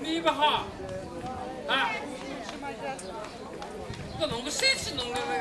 你不好啊！这弄个谁去弄的个？